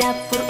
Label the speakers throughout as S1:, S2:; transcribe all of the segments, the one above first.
S1: Dapur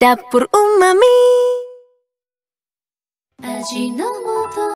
S1: Dapur Umami 味の素